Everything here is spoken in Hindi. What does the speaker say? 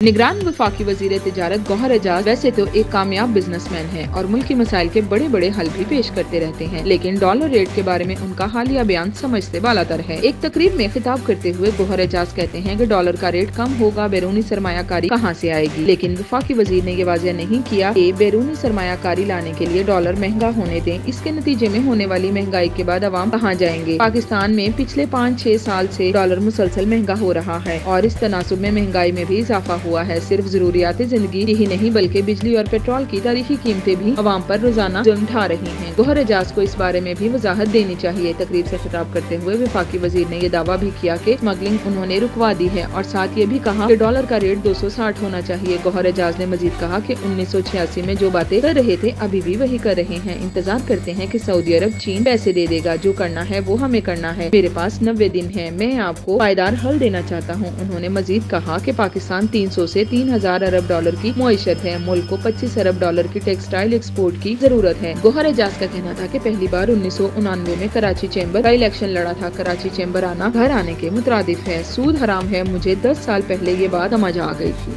निगरान वफाकी वज़ीर तजारत गौहर एजाज वैसे तो एक कामयाब बिजनेसमैन है और मुल्की मसाइल के बड़े बड़े हल भी पेश करते रहते हैं। लेकिन डॉलर रेट के बारे में उनका हालिया बयान समझ से बालातर है। एक तकरीब में खिताब करते हुए गौहर एजाज कहते हैं कि डॉलर का रेट कम होगा, बैरूनी सरमाकारी कहाँ से आएगी? लेकिन वफाकी वज़ीर ने ये वाजिया नहीं किया कि बैरूनी सरमाकारी लाने के लिए डॉलर महँगा होने दें। इसके नतीजे में होने वाली महँगाई के बाद आवाम कहाँ जाएँगे? पाकिस्तान में पिछले पाँच छह साल ऐसी डॉलर मुसलसल महँगा हो रहा है और इस तनासब में महँगाई में भी इजाफा हुआ है। सिर्फ़ जरूरियात ज़िंदगी ही नहीं, बल्कि बिजली और पेट्रोल की तारीखी कीमतें भी आवाम पर रोज़ाना ढा रही हैं। गोहर एजाज को इस बारे में भी वजाहत देनी चाहिए। तकरीब से खिताब करते हुए विफाकी वज़ीर ने यह दावा भी किया कि स्मगलिंग उन्होंने रुकवा दी है और साथ ये भी कहा कि डॉलर का रेट 260 होना चाहिए। गोहर एजाज ने मजीद कहा कि उन्नीस सौ छियासी में जो बातें कर रहे थे, अभी भी वही कर रहे हैं। इंतज़ार करते हैं कि सऊदी अरब चीन पैसे दे देगा। जो करना है, वो हमें करना है। मेरे पास नब्बे दिन है। मैं आपको पायदार हल देना चाहता हूँ। उन्होंने मजीद कहा की पाकिस्तान तीन सौ ऐसी तीन हज़ार अरब डॉलर की मीशत है। मुल्क को पच्चीस अरब डॉलर की टेक्सटाइल एक्सपोर्ट की ज़रूरत है। गोहर एजाज का कहना था की पहली बार उन्नीस में कराची चैम्बर का इलेक्शन लड़ा था। कराची चैम्बर आना घर आने के मुतरदिफ है। सूद हराम है। मुझे दस साल पहले ये बात समझ आ गई थी।